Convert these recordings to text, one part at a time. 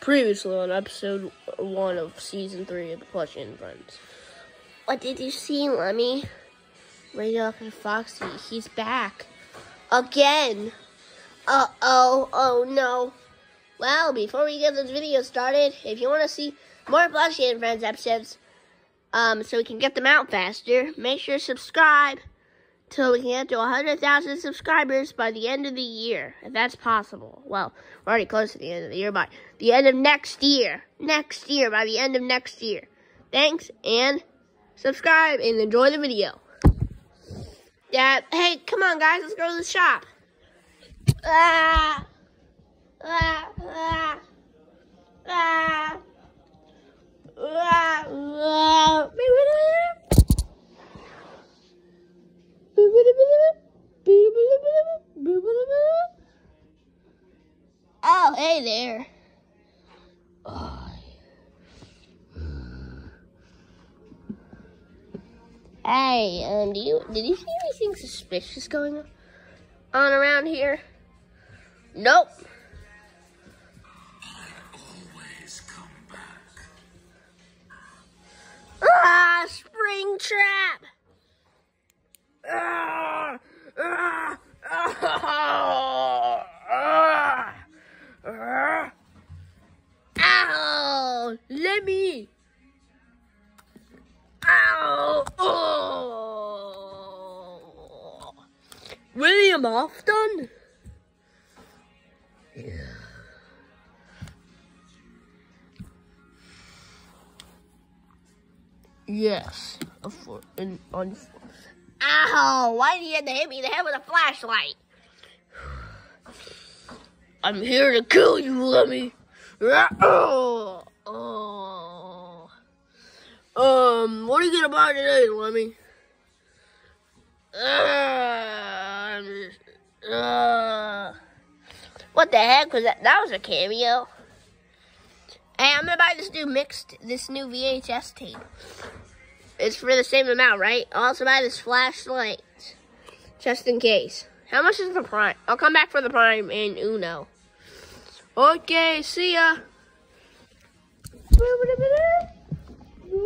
Previously on episode one of season three of the Plushy and Friends. What did you see, Lemmy? Radio and Foxy, he's back. Again. Uh oh, oh no. Well, before we get this video started, if you want to see more Plushy and Friends episodes, um, so we can get them out faster, make sure to subscribe till we can get to 100,000 subscribers by the end of the year, if that's possible. Well, we're already close to the end of the year, by the end of next year. Next year, by the end of next year. Thanks, and subscribe and enjoy the video. Yeah, hey, come on, guys, let's go to the shop. Ah, ah, ah, ah, ah. Oh, hey there. Hey, um, do you did you see anything suspicious going on around here? Nope. always come back. Ah, Springtrap. Ah, ah, ah, ah, ah. Ow! Let me. Ow! Oh. William Afton? Yes. A four, an, on, Ow! Why did you have to hit me in the head with a flashlight? I'm here to kill you, Lemmy. Oh. Um, what are you gonna buy today, Lemmy? Uh, uh, what the heck was that? That was a cameo. Hey, I'm gonna buy this new mixed, this new VHS tape. It's for the same amount, right? I'll also buy this flashlight, just in case. How much is the prime? I'll come back for the prime and Uno. Okay, see ya.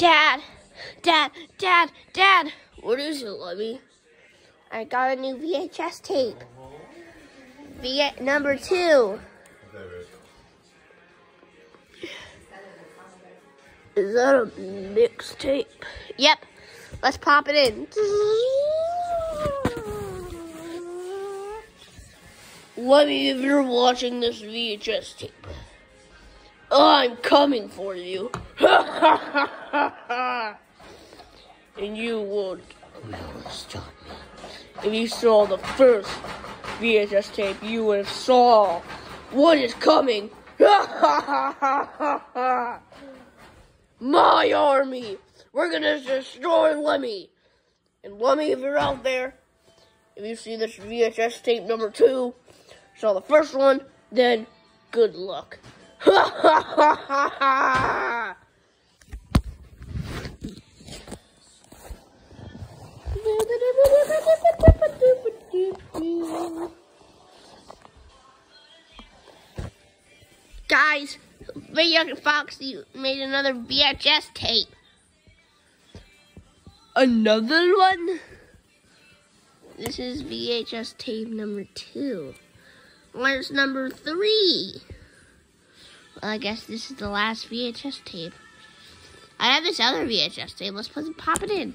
Dad, Dad, Dad, Dad. What is it, Lovey? I got a new VHS tape. V number two. Is that a mixtape? Yep. Let's pop it in. Lemmy if you're watching this VHS tape. I'm coming for you. and you be stop me. If you saw the first VHS tape, you would have saw what is coming. My army. We're gonna destroy Lemmy. And Lemmy, if you're out there, if you see this VHS tape number two, saw the first one, then good luck. Guys, Radio Foxy made another VHS tape. Another one? This is VHS tape number two. Where's number three? Well, I guess this is the last VHS tape. I have this other VHS tape. Let's put, pop it in.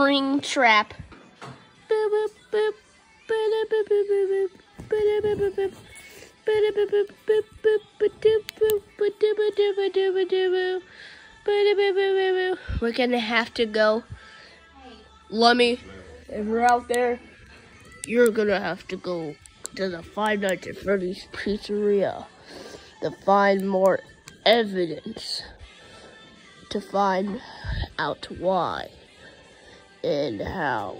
Springtrap. We're gonna have to go. Lemmy, if you're out there, you're gonna have to go to the Five Nights at Freddy's Pizzeria to find more evidence to find out why and how.